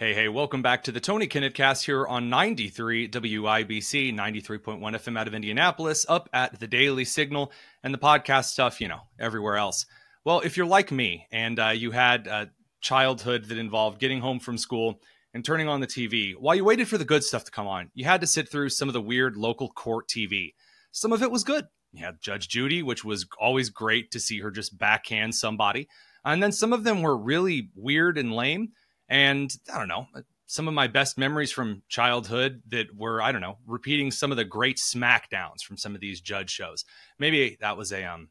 Hey, hey, welcome back to the Tony Kinnett cast here on 93 WIBC, 93.1 FM out of Indianapolis, up at the Daily Signal, and the podcast stuff, you know, everywhere else. Well, if you're like me and uh, you had a childhood that involved getting home from school and turning on the TV, while you waited for the good stuff to come on, you had to sit through some of the weird local court TV. Some of it was good. You had Judge Judy, which was always great to see her just backhand somebody. And then some of them were really weird and lame and I don't know, some of my best memories from childhood that were, I don't know, repeating some of the great smackdowns from some of these judge shows. Maybe that was a um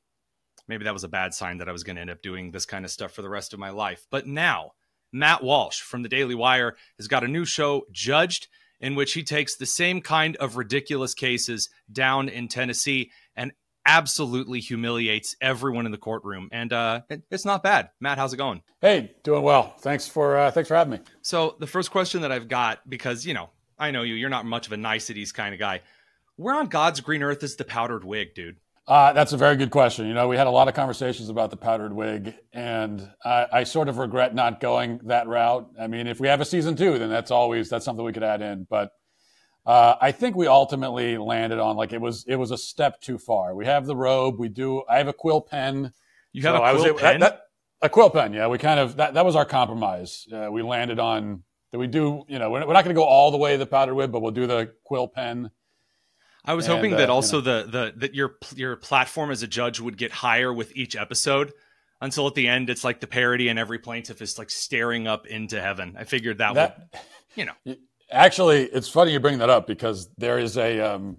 maybe that was a bad sign that I was going to end up doing this kind of stuff for the rest of my life. But now, Matt Walsh from the Daily Wire has got a new show, Judged, in which he takes the same kind of ridiculous cases down in Tennessee and absolutely humiliates everyone in the courtroom, and uh, it, it's not bad. Matt, how's it going? Hey, doing well. Thanks for uh, thanks for having me. So the first question that I've got, because you know I know you, you're not much of a niceties kind of guy. Where on God's green earth is the powdered wig, dude? Uh, that's a very good question. You know, we had a lot of conversations about the powdered wig, and I, I, sort of regret not going that route. I mean, if we have a season two, then that's always that's something we could add in. But uh, I think we ultimately landed on like it was it was a step too far. We have the robe. We do. I have a quill pen. You have so a quill pen. That, that, a quill pen. Yeah, we kind of that, that was our compromise. Uh, we landed on that we do. You know, we're, we're not going to go all the way to the powder wig, but we'll do the quill pen. I was and, hoping that uh, also you know. the the that your your platform as a judge would get higher with each episode until at the end it's like the parody and every plaintiff is like staring up into heaven. I figured that, that would, you know. Actually, it's funny you bring that up because there is a, um,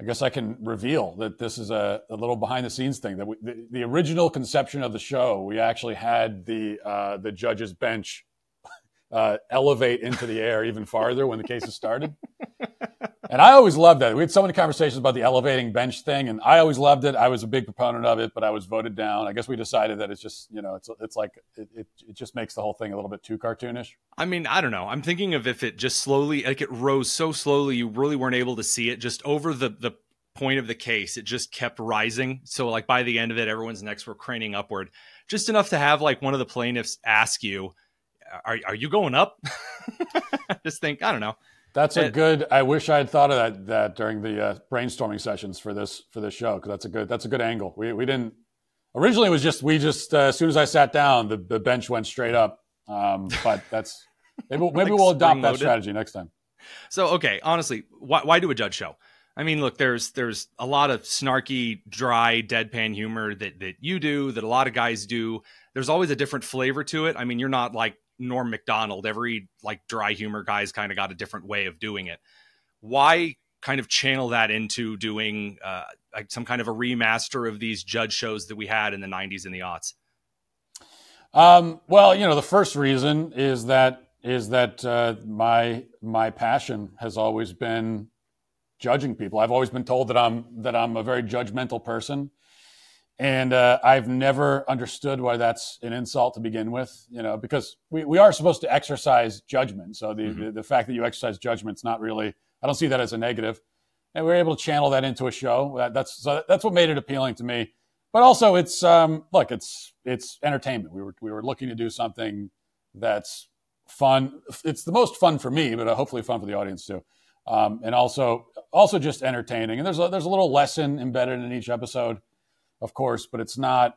I guess I can reveal that this is a, a little behind the scenes thing. That we, the, the, original conception of the show, we actually had the uh, the judge's bench uh, elevate into the air even farther when the cases started. and I always loved that. We had so many conversations about the elevating bench thing, and I always loved it. I was a big proponent of it, but I was voted down. I guess we decided that it's just, you know, it's it's like it, it, it just makes the whole thing a little bit too cartoonish. I mean, I don't know. I'm thinking of if it just slowly, like it rose so slowly, you really weren't able to see it just over the the point of the case. It just kept rising. So like by the end of it, everyone's necks were craning upward, just enough to have like one of the plaintiffs ask you are are you going up? Just think, I don't know. That's a good. I wish I had thought of that that during the uh, brainstorming sessions for this for this show because that's a good that's a good angle. We we didn't originally it was just we just uh, as soon as I sat down the, the bench went straight up. Um, but that's maybe maybe like we'll adopt that strategy next time. So okay, honestly, why why do a judge show? I mean, look, there's there's a lot of snarky, dry, deadpan humor that that you do, that a lot of guys do. There's always a different flavor to it. I mean, you're not like Norm Macdonald. Every like dry humor guy's kind of got a different way of doing it. Why kind of channel that into doing uh, like some kind of a remaster of these judge shows that we had in the 90s and the aughts? Um, well, you know, the first reason is that is that uh, my my passion has always been judging people. I've always been told that I'm that I'm a very judgmental person and uh, I've never understood why that's an insult to begin with, you know, because we, we are supposed to exercise judgment. So the, mm-hmm. the, the, fact that you exercise judgment is not really, I don't see that as a negative. And we are able to channel that into a show. That, that's, so that's what made it appealing to me. But also it's, um, look, it's, it's entertainment. We were, we were looking to do something that's fun. It's the most fun for me, but uh, hopefully fun for the audience too. Um, and also, also just entertaining. And there's a, there's a little lesson embedded in each episode of course, but it's not,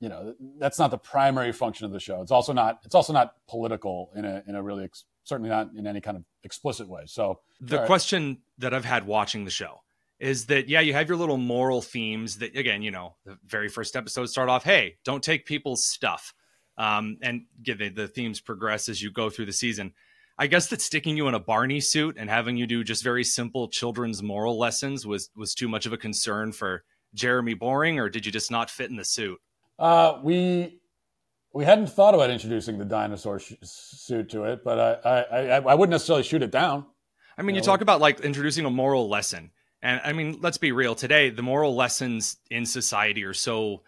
you know, that's not the primary function of the show. It's also not, it's also not political in a, in a really, ex- certainly not in any kind of explicit way. So the right. question that I've had watching the show is that, yeah, you have your little moral themes that, again, you know, the very first episode start off, hey, don't take people's stuff. Um, and get the, the themes progress as you go through the season. I guess that sticking you in a Barney suit and having you do just very simple children's moral lessons was was too much of a concern for Jeremy Boring, or did you just not fit in the suit? Uh, we we hadn't thought about introducing the dinosaur sh- suit to it, but I, I, I I wouldn't necessarily shoot it down. I mean, you, you know? talk about like introducing a moral lesson, and I mean, let's be real. Today, the moral lessons in society are so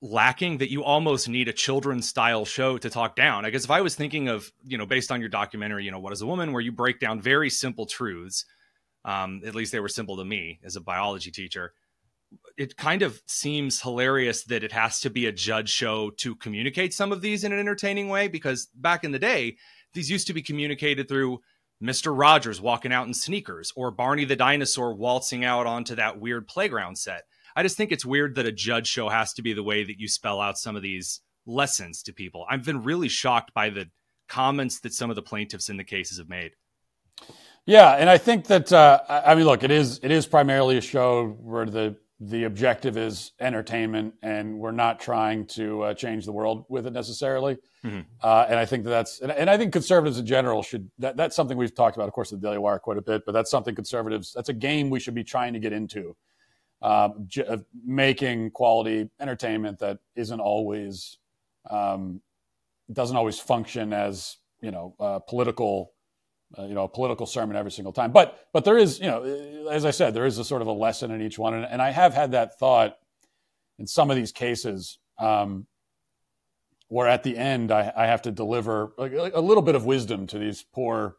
lacking that you almost need a children's style show to talk down. I guess if I was thinking of, you know, based on your documentary, you know, what is a woman, where you break down very simple truths, um, at least they were simple to me as a biology teacher it kind of seems hilarious that it has to be a judge show to communicate some of these in an entertaining way because back in the day these used to be communicated through Mr. Rogers walking out in sneakers or Barney the dinosaur waltzing out onto that weird playground set. I just think it's weird that a judge show has to be the way that you spell out some of these lessons to people. I've been really shocked by the comments that some of the plaintiffs in the cases have made. Yeah, and I think that uh, I mean, look, it is it is primarily a show where the the objective is entertainment, and we're not trying to uh, change the world with it necessarily. Mm-hmm. Uh, and I think that that's and, and, I think conservatives in general should that, that's something we've talked about, of course, the Daily Wire quite a bit, but that's something conservatives that's a game we should be trying to get into, um, j- making quality entertainment that isn't always um, doesn't always function as you know uh, political. Uh, you know, a political sermon every single time, but but there is, you know, as I said, there is a sort of a lesson in each one, and, and I have had that thought in some of these cases. Um, where at the end I, I have to deliver a, a, little bit of wisdom to these poor,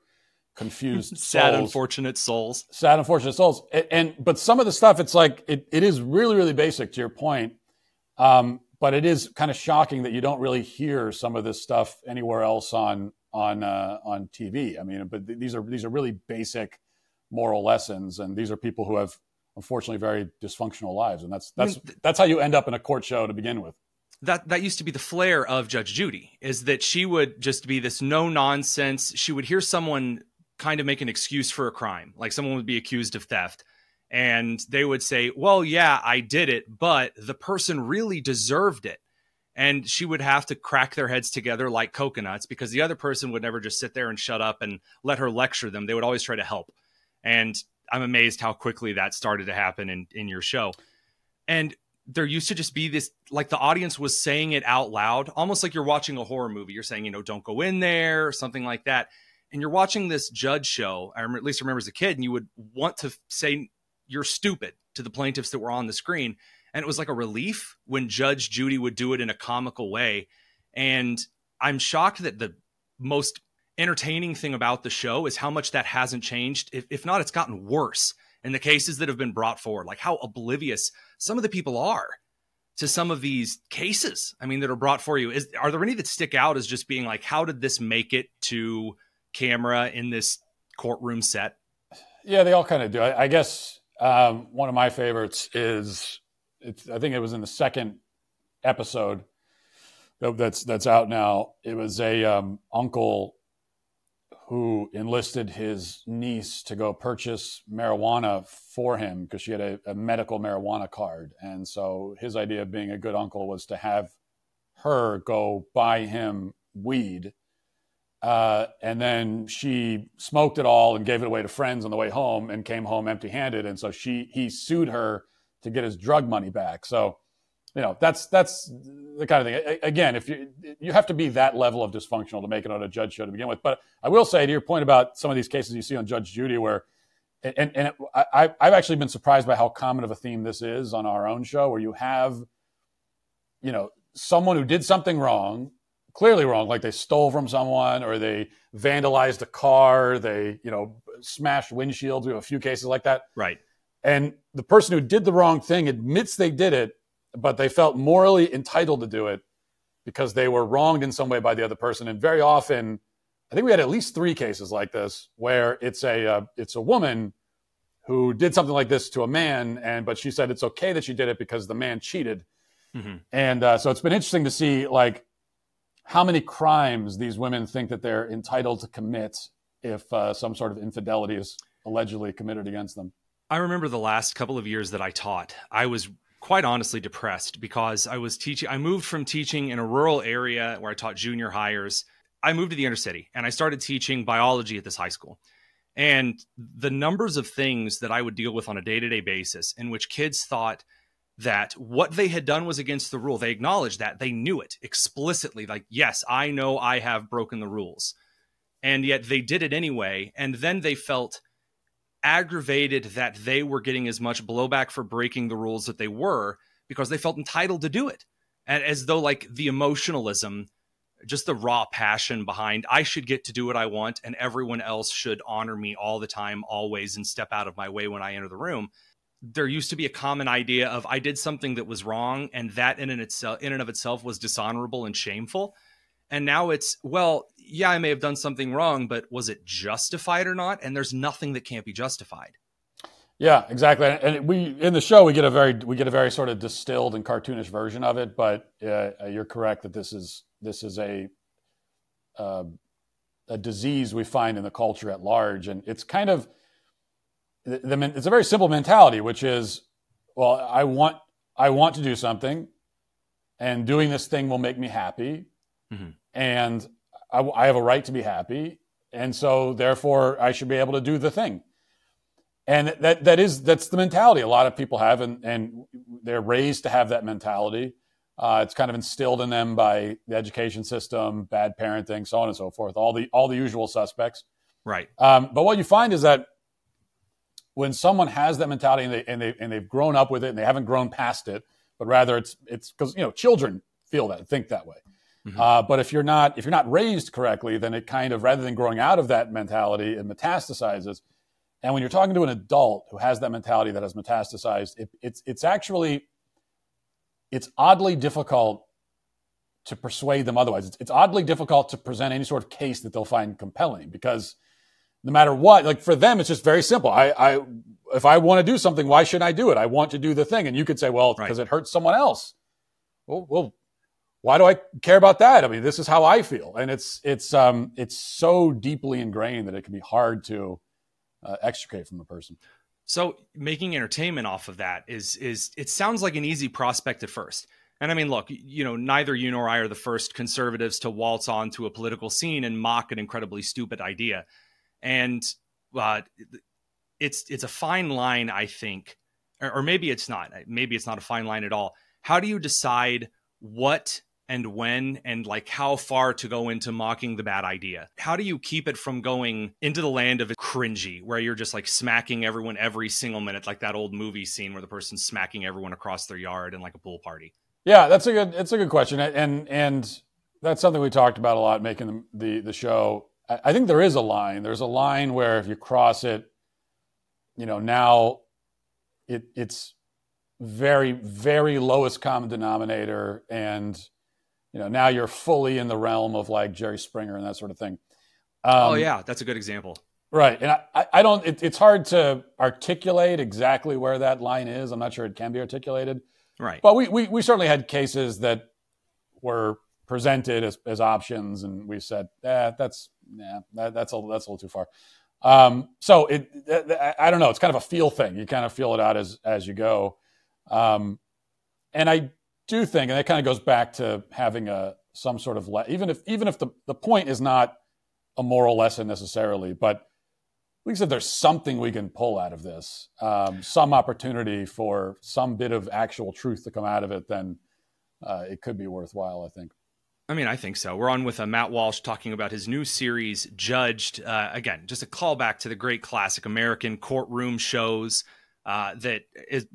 confused, sad, souls. unfortunate souls. Sad, unfortunate souls. And, and, but some of the stuff, it's like it, it is really, really basic to your point. Um, but it is kind of shocking that you don't really hear some of this stuff anywhere else on on uh, on TV. I mean, but these are these are really basic moral lessons, and these are people who have unfortunately very dysfunctional lives, and that's that's I mean, that's how you end up in a court show to begin with that that used to be the flair of Judge Judy is that she would just be this no nonsense. She would hear someone kind of make an excuse for a crime, like someone would be accused of theft, and they would say, "Well, yeah, I did it, but the person really deserved it." And she would have to crack their heads together like coconuts because the other person would never just sit there and shut up and let her lecture them. They would always try to help. And I'm amazed how quickly that started to happen in in your show. And there used to just be this like the audience was saying it out loud almost like you're watching a horror movie you're saying you know don't go in there or something like that and you're watching this judge show i at least remember as a kid and you would want to say you're stupid to the plaintiffs that were on the screen and it was like a relief when judge judy would do it in a comical way and i'm shocked that the most entertaining thing about the show is how much that hasn't changed if, if not it's gotten worse in the cases that have been brought forward like how oblivious some of the people are to some of these cases. I mean, that are brought for you. Is are there any that stick out as just being like, how did this make it to camera in this courtroom set? Yeah, they all kind of do. I, I guess um, one of my favorites is it's. I think it was in the second episode that's that's out now. It was a um, uncle who enlisted his niece to go purchase marijuana for him because she had a, a, medical marijuana card. And so his idea of being a good uncle was to have her go buy him weed. Uh, and then she smoked it all and gave it away to friends on the way home and came home empty handed. And so she, he sued her to get his drug money back. So you know that's that's the kind of thing. Again if you you have to be that level of dysfunctional to make it on a judge show to begin with. But i will say to your point about some of these cases you see on judge judy where and, and it, I, i've actually been surprised by how common of a theme this is on our own show where you have you know someone who did something wrong clearly wrong like they stole from someone or they vandalized a car they you know smashed windshields we have a few cases like that. Right and the person who did the wrong thing admits they did it but they felt morally entitled to do it because they were wronged in some way by the other person. And very often, I think we had at least three cases like this where it's a uh, it's a woman who did something like this to a man, and but she said it's okay that she did it because the man cheated. Mm-hmm. And uh, so it's been interesting to see like how many crimes these women think that they're entitled to commit if uh, some sort of infidelity is allegedly committed against them. I remember the last couple of years that I taught, I was quite honestly depressed because I was teaching. I moved from teaching in a rural area where I taught junior hires. I moved to the inner city and I started teaching biology at this high school. And the numbers of things that I would deal with on a day to day basis in which kids thought that what they had done was against the rule, they acknowledged that, they knew it explicitly. Like, yes, I know I have broken the rules. And yet they did it anyway. And then they felt aggravated that they were getting as much blowback for breaking the rules that they were because they felt entitled to do it. And as though like the emotionalism, just the raw passion behind I should get to do what I want and everyone else should honor me all the time, always, and step out of my way when I enter the room. There used to be a common idea of I did something that was wrong, and that in and itself in and of itself was dishonorable and shameful. And now it's, well, yeah, I may have done something wrong, but was it justified or not? And there's nothing that can't be justified. Yeah, exactly. And we in the show we get a very we get a very sort of distilled and cartoonish version of it. But uh, you're correct that this is this is a uh, a disease we find in the culture at large, and it's kind of the, the, it's a very simple mentality, which is, well, I want I want to do something, and doing this thing will make me happy, mm-hmm. and I, I have a right to be happy, and so therefore I should be able to do the thing and that that is that's the mentality a lot of people have, and and they're raised to have that mentality. Uh, it's kind of instilled in them by the education system, bad parenting, so on and so forth. All the all the usual suspects. Right. Um, but what you find is that when someone has that mentality and they and they and they've grown up with it and they haven't grown past it, but rather it's it's because you know children feel that think that way. Mm-hmm. Uh, but if you're not if you're not raised correctly, then it kind of rather than growing out of that mentality, it metastasizes and when you're talking to an adult who has that mentality that has metastasized, it, it's it's actually it's oddly difficult to persuade them otherwise. It's, it's oddly difficult to present any sort of case that they'll find compelling because no matter what, like for them, it's just very simple. I, I if I want to do something, why shouldn't I do it? I want to do the thing, and you could say, well, because right. it hurts someone else. Well, well, why do I care about that? I mean, this is how I feel, and it's it's um it's so deeply ingrained that it can be hard to uh, extricate from a person. So making entertainment off of that is is it sounds like an easy prospect at first. And I mean, look, you know, neither you nor I are the first conservatives to waltz onto a political scene and mock an incredibly stupid idea. And uh, it's it's a fine line, I think, or, or maybe it's not. Maybe it's not a fine line at all. How do you decide what and when and like how far to go into mocking the bad idea. How do you keep it from going into the land of cringy where you're just like smacking everyone every single minute like that old movie scene where the person's smacking everyone across their yard in like a pool party? Yeah, that's a good it's a good question. And and that's something we talked about a lot making the the, the show. I, I think there is a line. There's a line where if you cross it, you know, now it it's very very lowest common denominator and you know now you're fully in the realm of like Jerry Springer and that sort of thing. Um, oh yeah, that's a good example. Right, and I, I don't. It, it's hard to articulate exactly where that line is. I'm not sure it can be articulated. Right, but we we, we certainly had cases that were presented as, as options, and we said, eh, that's yeah, that, that's a that's a little too far. Um, so it, I don't know. It's kind of a feel thing. You kind of feel it out as as you go. Um, and I do think, and that kind of goes back to having a some sort of le- even if even if the, the point is not a moral lesson necessarily, but at least if there's something we can pull out of this, um, some opportunity for some bit of actual truth to come out of it, then uh, it could be worthwhile. I think. I mean, I think so. We're on with uh, Matt Walsh talking about his new series, Judged. Uh, again, just a callback to the great classic American courtroom shows uh, that is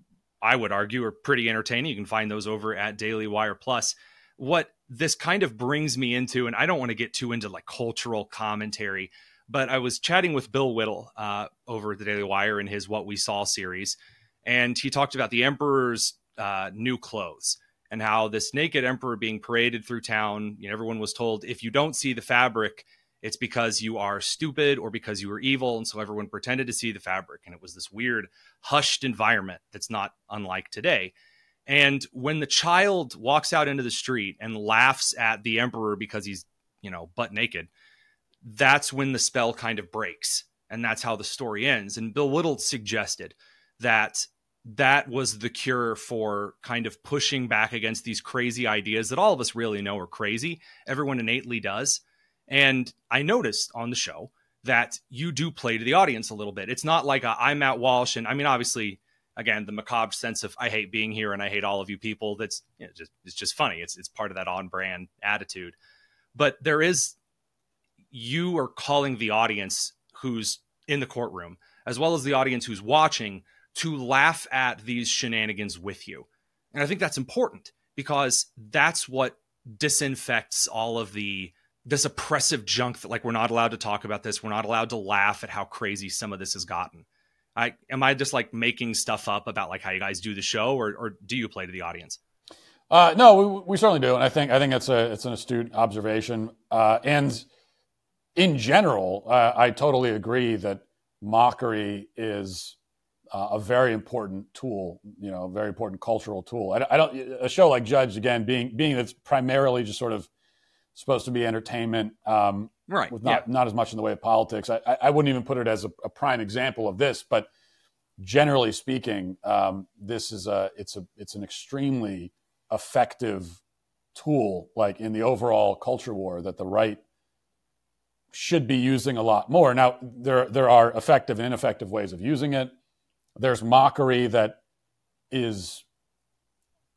I would argue, are pretty entertaining. You can find those over at Daily Wire Plus. What this kind of brings me into, and I don't want to get too into like cultural commentary, but I was chatting with Bill Whittle uh, over at the Daily Wire in his What We Saw series, and he talked about the Emperor's uh, new clothes and how this naked emperor being paraded through town. You know, everyone was told if you don't see the fabric, it's because you are stupid or because you are evil. And so everyone pretended to see the fabric. And it was this weird, hushed environment that's not unlike today. And when the child walks out into the street and laughs at the emperor because he's, you know, butt naked, that's when the spell kind of breaks. And that's how the story ends. And Bill Whittle suggested that that was the cure for kind of pushing back against these crazy ideas that all of us really know are crazy. Everyone innately does and I noticed on the show that you do play to the audience a little bit. It's not like i am Matt Walsh, and I mean, obviously, again, the macabre sense of I hate being here and I hate all of you people. That's you know, just it's just funny. It's it's part of that on brand attitude. But there is you are calling the audience who's in the courtroom as well as the audience who's watching to laugh at these shenanigans with you. And I think that's important because that's what disinfects all of the this oppressive junk that like we're not allowed to talk about this we're not allowed to laugh at how crazy some of this has gotten i am i just like making stuff up about like how you guys do the show or, or do you play to the audience Uh, no, we, we certainly do, and I think I think it's a it's an astute observation. Uh, and in general, uh, I totally agree that mockery is uh, a very important tool. You know, a very important cultural tool. I, I, don't a show like Judge again being being that's primarily just sort of supposed to be entertainment, um, right? With not yeah. not as much in the way of politics. I, I wouldn't even put it as a, a prime example of this, but generally speaking, um, this is a it's a it's an extremely effective tool, like in the overall culture war that the right should be using a lot more. Now, there there are effective and ineffective ways of using it. There's mockery that is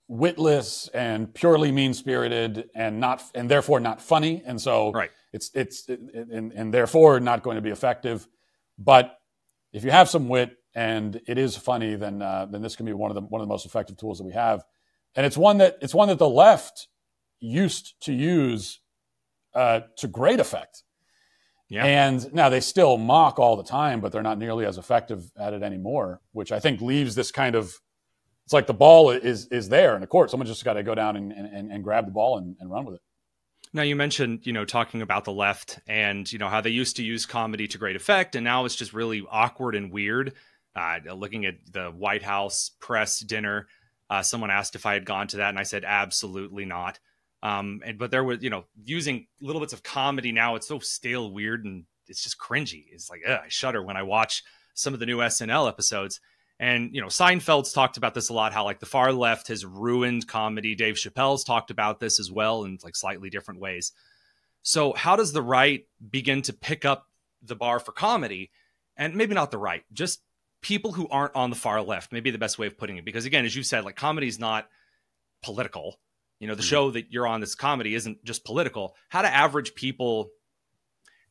witless and purely mean spirited and not and therefore not funny, and so right. it's it's it, and, and therefore not going to be effective. But if you have some wit and it is funny, then uh, then this can be one of the one of the most effective tools that we have, and it's one that it's one that the left used to use uh, to great effect. Yeah. And now they still mock all the time, but they're not nearly as effective at it anymore, which I think leaves this kind of it's like the ball is is there in the court. Someone just got to go down and, and, and grab the ball and, and run with it. Now you mentioned, you know, talking about the left and you know how they used to use comedy to great effect, and now it's just really awkward and weird. Uh, looking at the White House press dinner, uh, someone asked if I had gone to that, and I said absolutely not. Um, and but there was, you know, using little bits of comedy now. It's so stale, weird, and it's just cringy. It's like ugh, I shudder when I watch some of the new SNL episodes. And you know, Seinfeld's talked about this a lot. How like the far left has ruined comedy. Dave Chappelle's talked about this as well in like slightly different ways. So how does the right begin to pick up the bar for comedy? And maybe not the right, just people who aren't on the far left, maybe the best way of putting it. Because again, as you said, like comedy is not political. You know, the mm-hmm. show that you're on, this comedy, isn't just political. How do average people?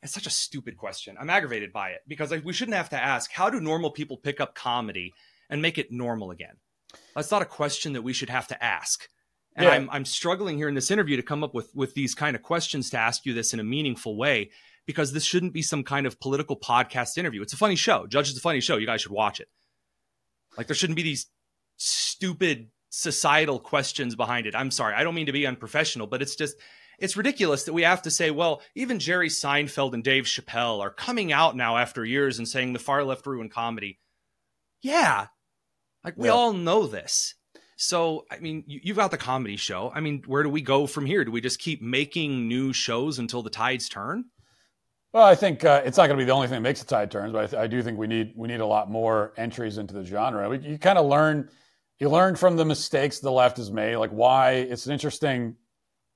It's such a stupid question. I'm aggravated by it because like, we shouldn't have to ask how do normal people pick up comedy and make it normal again. That's not a question that we should have to ask. And yeah. I'm I'm struggling here in this interview to come up with with these kind of questions to ask you this in a meaningful way because this shouldn't be some kind of political podcast interview. It's a funny show. Judge is a funny show. You guys should watch it. Like there shouldn't be these stupid societal questions behind it. I'm sorry. I don't mean to be unprofessional, but it's just it's ridiculous that we have to say, well, even Jerry Seinfeld and Dave Chappelle are coming out now after years and saying the far left ruined comedy. Yeah. Like we yeah. all know this. So, I mean, you've got the comedy show. I mean, where do we go from here? Do we just keep making new shows until the tides turn? Well, I think uh, it's not going to be the only thing that makes the tide turns, but I, I, do think we need we need a lot more entries into the genre. We, you kind of learn you learn from the mistakes the left has made, like why it's an interesting.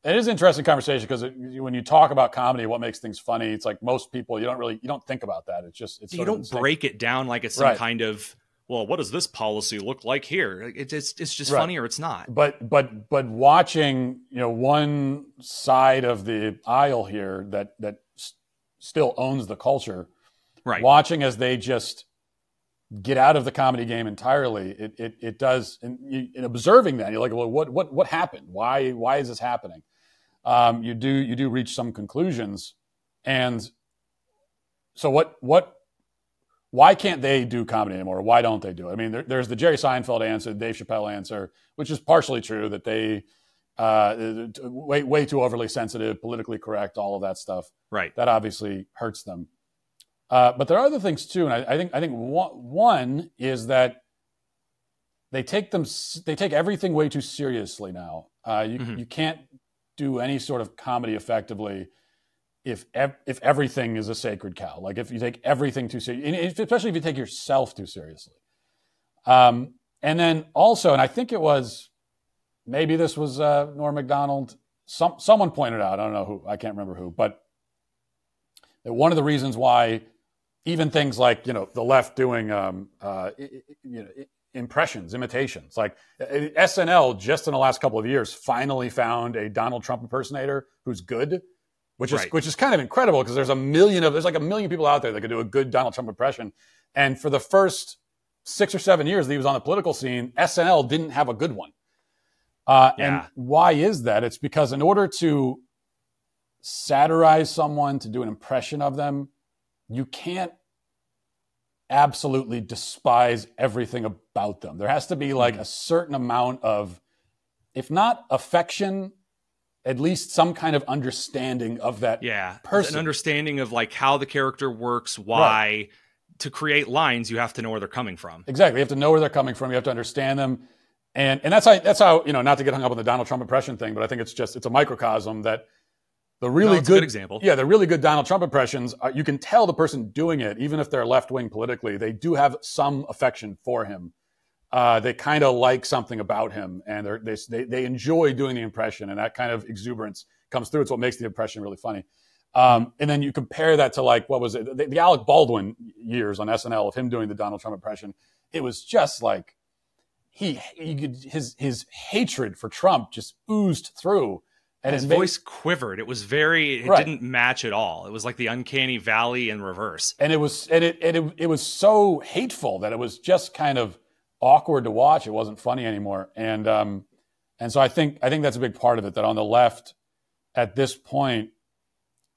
It is an interesting conversation because when you talk about comedy, what makes things funny, it's like most people you don't really you don't think about that. It's just it's you don't break it down like it's some right. kind of well, what does this policy look like here? It's it's, it's just right. funny or it's not. But but but watching you know one side of the aisle here that that still owns the culture. Right. Watching as they just get out of the comedy game entirely, it it, it does. And you, in observing that, you're like, well, what what what happened? Why why is this happening? Um, you do you do reach some conclusions, and so what what why can't they do comedy anymore? Why don't they do it? I mean, there, there's the Jerry Seinfeld answer, Dave Chappelle answer, which is partially true that they uh, way way too overly sensitive, politically correct, all of that stuff. Right. That obviously hurts them. Uh, but there are other things too, and I, I think I think one, one is that they take them they take everything way too seriously now. Uh, you mm-hmm. you can't do any sort of comedy effectively if if everything is a sacred cow. Like if you take everything too seriously, especially if you take yourself too seriously. Um, and then also, and I think it was maybe this was uh, Norm Macdonald. Some someone pointed out, I don't know who, I can't remember who, but that one of the reasons why even things like you know the left doing um, uh, you know impressions, imitations, like uh, SNL just in the last couple of years finally found a Donald Trump impersonator who's good. Which is right. which is kind of incredible because there's a million of there's like a million people out there that could do a good Donald Trump impression, and for the first six or seven years that he was on the political scene, SNL didn't have a good one. Uh, yeah. And why is that? It's because in order to satirize someone, to do an impression of them, you can't absolutely despise everything about them. There has to be like mm-hmm. a certain amount of if not affection, at least some kind of understanding of that yeah person. an understanding of like how the character works why right. to create lines you have to know where they're coming from exactly you have to know where they're coming from you have to understand them and and that's how that's how you know not to get hung up on the donald trump impression thing but i think it's just it's a microcosm that the really no, good, good, example. Yeah the really good donald trump impressions are, you can tell the person doing it even if they're left wing politically they do have some affection for him. Uh, they kind of like something about him and they they, they enjoy doing the impression and that kind of exuberance comes through. It's what makes the impression really funny. Um, and then you compare that to like what was it the, the, alec baldwin years on snl of him doing the donald trump impression it was just like he, he could, his his hatred for trump just oozed through and his voice quivered it was very it right. didn't match at all it was like the uncanny valley in reverse and it was and it, and it, it was so hateful that it was just kind of awkward to watch. It wasn't funny anymore. And um, and so I think I think that's a big part of it. That on the left, at this point,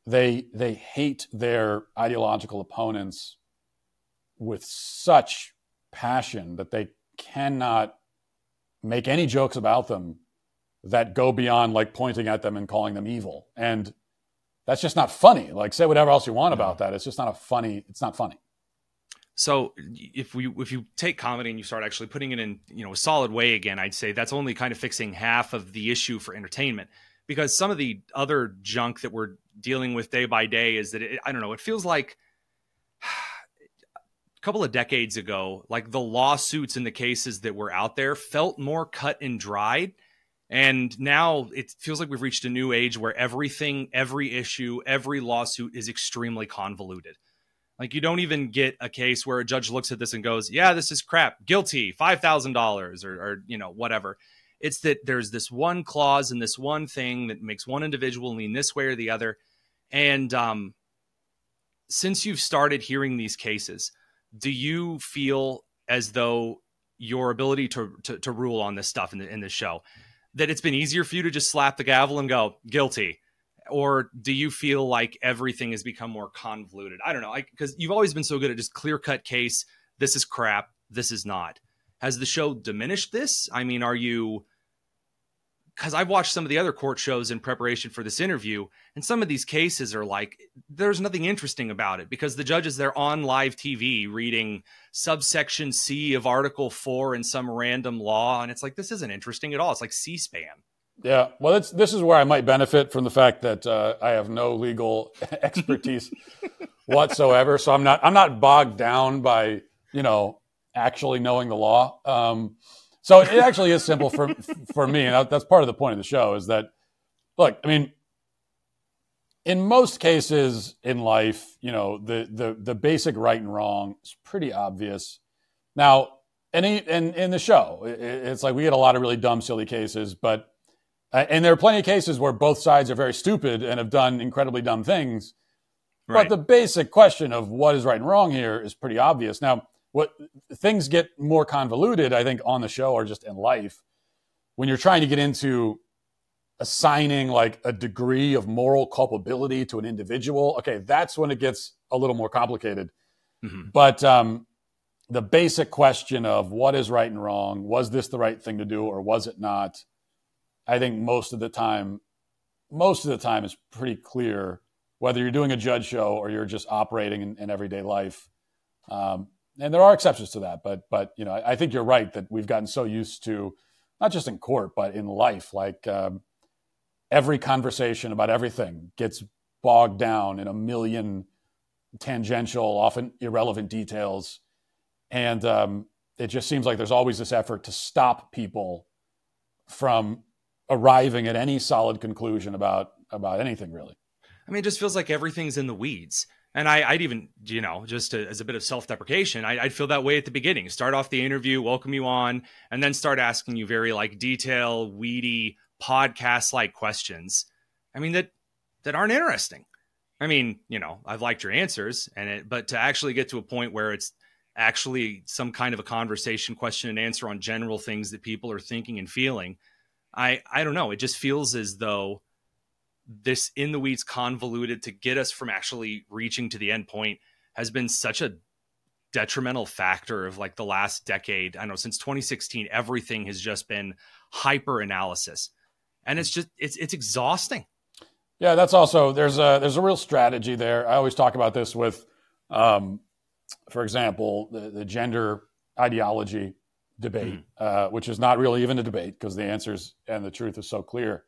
they they hate their ideological opponents with such passion that they cannot make any jokes about them that go beyond like pointing at them and calling them evil. And that's just not funny. Like say whatever else you want about mm. that. It's just not a funny. It's not funny. So if we if you take comedy and you start actually putting it in you know a solid way again, I'd say that's only kind of fixing half of the issue for entertainment because some of the other junk that we're dealing with day by day is that it, I don't know, it feels like a couple of decades ago, like the lawsuits and the cases that were out there felt more cut and dried. And now it feels like we've reached a new age where everything, every issue, every lawsuit is extremely convoluted. Like you don't even get a case where a judge looks at this and goes, "Yeah, this is crap, guilty, five thousand dollars, or, you know whatever." It's that there's this one clause and this one thing that makes one individual lean this way or the other. And um, since you've started hearing these cases, do you feel as though your ability to to, to rule on this stuff in the in the show that it's been easier for you to just slap the gavel and go guilty or do you feel like everything has become more convoluted? I don't know, because you've always been so good at just clear cut case. This is crap. This is not. Has the show diminished this? I mean, are you? Because I've watched some of the other court shows in preparation for this interview, and some of these cases are like, there's nothing interesting about it because the judges they're on live TV reading subsection C of Article 4 in some random law. And it's like, this isn't interesting at all. It's like C SPAN. Yeah, well, this is where I might benefit from the fact that uh, I have no legal expertise whatsoever. So I'm not I'm not bogged down by you know actually knowing the law. Um, so it actually is simple for for me, and that's part of the point of the show. Is that look? I mean, in most cases in life, you know, the the the basic right and wrong is pretty obvious. Now, and in in the show, it's like we get a lot of really dumb, silly cases, but uh, and there are plenty of cases where both sides are very stupid and have done incredibly dumb things. Right. But the basic question of what is right and wrong here is pretty obvious. Now, what things get more convoluted, I think, on the show or just in life, when you're trying to get into assigning like a degree of moral culpability to an individual, okay, that's when it gets a little more complicated. Mm-hmm. But um, the basic question of what is right and wrong, was this the right thing to do or was it not? I think most of the time, most of the time is pretty clear whether you're doing a judge show or you're just operating in, in everyday life. Um, and there are exceptions to that, but but you know I, I, think you're right that we've gotten so used to not just in court but in life, like um, every conversation about everything gets bogged down in a million tangential, often irrelevant details, and um, it just seems like there's always this effort to stop people from arriving at any solid conclusion about about anything really. I mean, it just feels like everything's in the weeds. And I, would even, you know, just to, as a bit of self deprecation, I, would feel that way at the beginning. Start off the interview, welcome you on, and then start asking you very like detail, weedy, podcast like questions. I mean, that that aren't interesting. I mean, you know, I've liked your answers, and it, but to actually get to a point where it's actually some kind of a conversation, question and answer on general things that people are thinking and feeling, I I don't know. It just feels as though this in the weeds convoluted to get us from actually reaching to the end point has been such a detrimental factor of like the last decade. I know since 2016, everything has just been hyper analysis, and it's just it's it's exhausting. Yeah, that's also there's a there's a real strategy there. I always talk about this with, um, for example, the, the gender ideology debate, mm-hmm. uh, which is not really even a debate because the answers and the truth is so clear.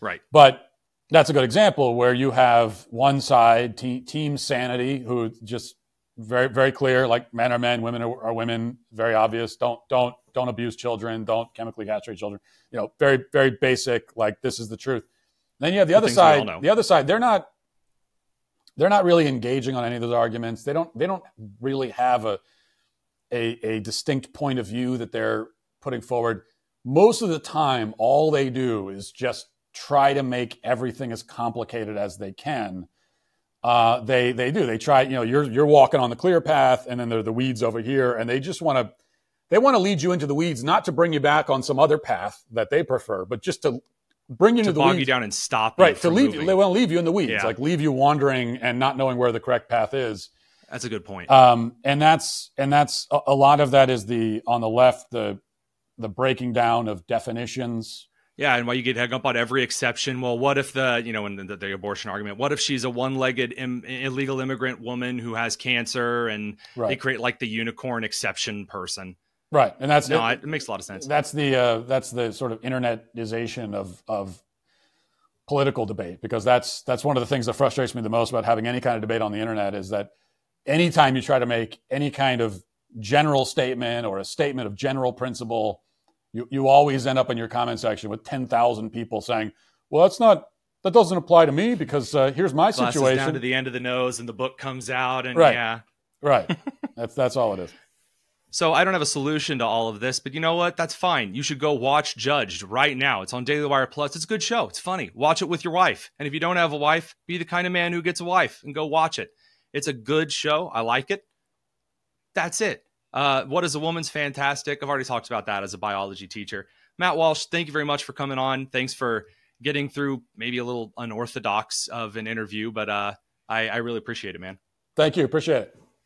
Right. But that's a good example where you have one side, te- team sanity, who just very very clear, like men are men, women are, are, women, very obvious. Don't don't don't abuse children, don't chemically castrate children. You know, very very basic. Like this is the truth. Then you have the, the other side. The other side, they're not they're not really engaging on any of those arguments. They don't they don't really have a a, a distinct point of view that they're putting forward. Most of the time, all they do is just try to make everything as complicated as they can. Uh, they they do. They try. You know, you're you're walking on the clear path, and then there are the weeds over here, and they just want to they want to lead you into the weeds, not to bring you back on some other path that they prefer, but just to bring you to into the bog weeds. you down and stop. Right to leave. You, they want to leave you in the weeds, yeah. like leave you wandering and not knowing where the correct path is. That's a good point. Um, and that's and that's a, a, lot of that is the on the left the the breaking down of definitions. Yeah, and why you get hung up on every exception. Well, what if the you know in the, the abortion argument? What if she's a one-legged Im- illegal immigrant woman who has cancer, and right. they create like the unicorn exception person? Right, and that's no, it, it makes a lot of sense. That's the uh, that's the sort of internetization of of political debate because that's that's one of the things that frustrates me the most about having any kind of debate on the internet is that anytime you try to make any kind of general statement or a statement of general principle, you, you always end up in your comment section with 10,000 people saying, well, that's not, that doesn't apply to me because uh, here's my Glasses situation. down to the end of the nose and the book comes out and right. yeah. Right. that's, that's all it is. So I don't have a solution to all of this, but you know what? That's fine. You should go watch Judged right now. It's on Daily Wire Plus. It's a good show. It's funny. Watch it with your wife. And if you don't have a wife, be the kind of man who gets a wife and go watch it. It's a good show. I like it. That's it. Uh, what is a woman's fantastic? I've already talked about that as a biology teacher. Matt Walsh, thank you very much for coming on. Thanks for getting through maybe a little unorthodox of an interview, but uh, I, I really appreciate it, man. Thank you. Appreciate it.